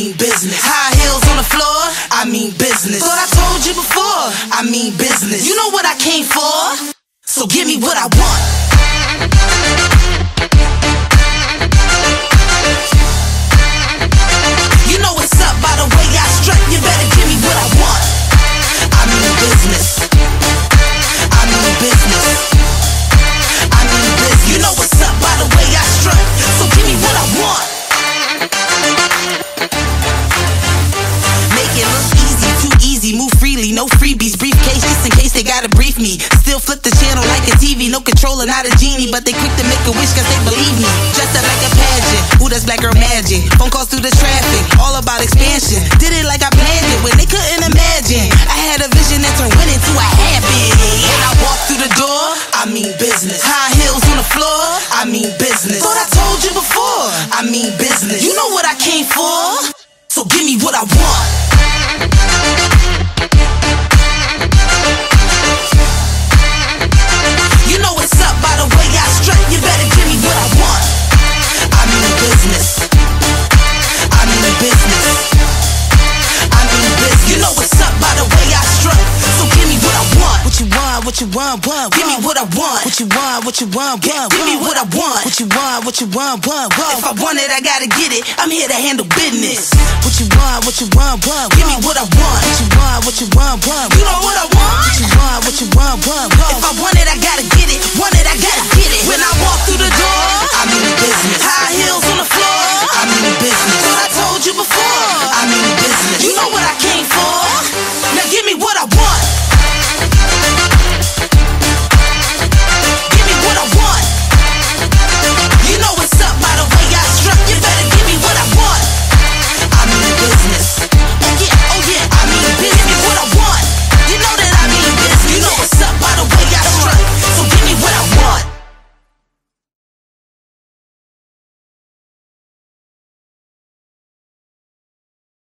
mean business. High heels on the floor, I mean business. Thought I told you before, I mean business. You know what I came for? So give me what I want. No freebies. Briefcase just in case they gotta brief me. Still flip the channel like a TV. No controller, not a genie. But they quick to make a wish cause they believe me. Dressed up like a pageant. Ooh, that's black girl magic. Phone calls through the traffic. All about expansion. Did it like I planned it when they couldn't imagine. I had a vision that turned went into a habit. And I walked through the door. I mean business. High heels on the floor. I mean business. Thought I told you before. I mean business. You know what I came for? So give me what I want. What you want? What? Give me what I want. What you want? What you want? What? Give me what I want. What you want? What you want? What? If I want it, I gotta get it. I'm here to handle business. What you want? What you want? What? Give me what I want. What you want? What you want? What? You know what I